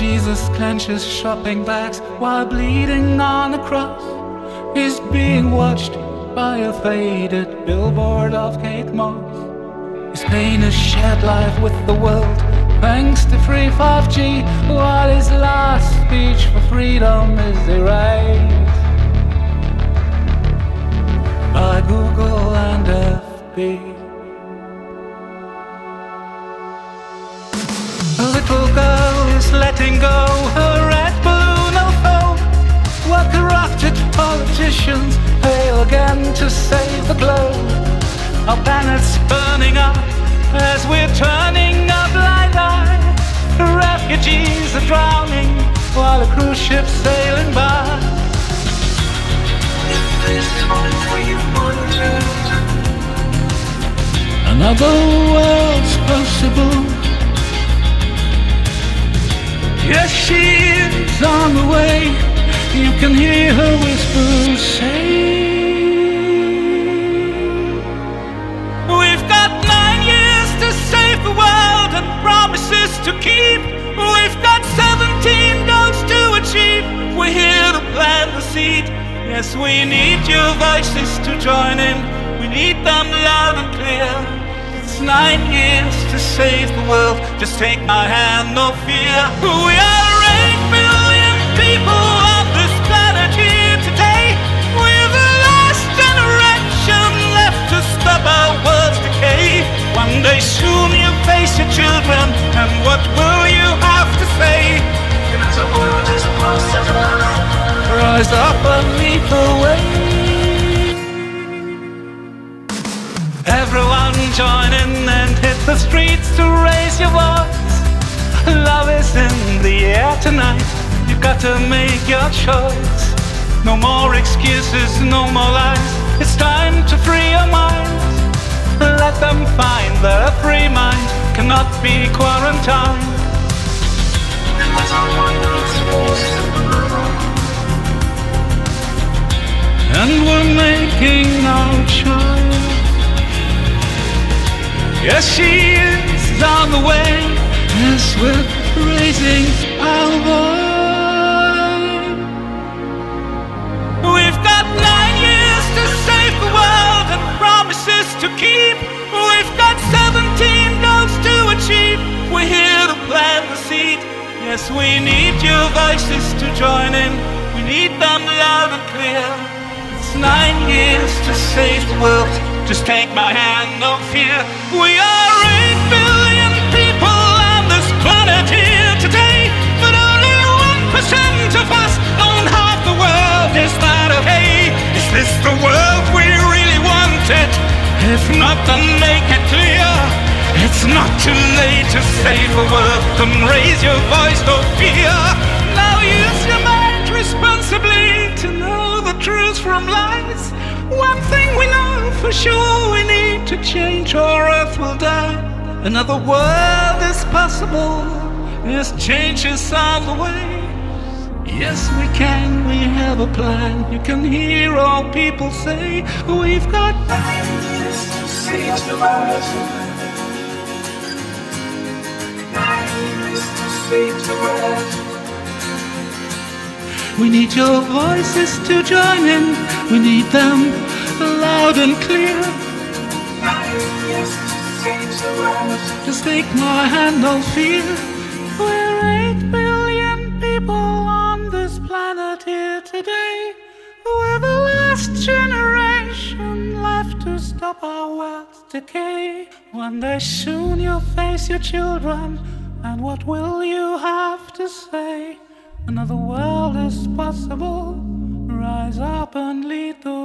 Moses clenches shopping bags while bleeding on the cross. He's being watched by a faded billboard of Kate Moss. His pain is shared life with the world thanks to free 5G, while his last speech for freedom is erased by Google and FB. Politicians fail again to save the globe Our planet's burning up as we're turning a blind eye Refugees are drowning while a cruise ship's sailing by. Another world's possible. Yes, she is on the way. You can hear her whispers say, We've got nine years to save the world and promises to keep. We've got 17 goals to achieve. We're here to plant the seed. Yes, we need your voices to join in. We need them loud and clear It's nine years to save the world. Just take my hand, no fear. We are what will you have to say? Rise up and lead the way. Everyone join in and hit the streets to raise your voice. Love is in the air tonight. You've got to make your choice. No more excuses, no more lies. It's time to free your mind. Let them find their free mind cannot be quarantined. And we're making our child. Yes, she is on the way as we're raising our voice. Yes, we need your voices to join in. We need them loud and clear. It's nine years to save the world. Just take my hand, no fear. We are eight billion people on this planet here today, but only one percent of us own half the world. Is that okay? Is this the world we really wanted? If not, then not too late to save the world. Then raise your voice, no fear. Now use your mind responsibly to know the truth from lies. One thing we know for sure we need to change or earth will die. Another world is possible. Yes, change is on the way. Yes, we can, we have a plan. You can hear all people say, We've got We need your voices to join in. We need them loud and clear. Just take my hand, no fear. We're eight billion people on this planet here today. We're the last generation left to stop our world's decay. One day soon you'll face your children, and what will you have to say? Another world is possible. Rise up and lead the.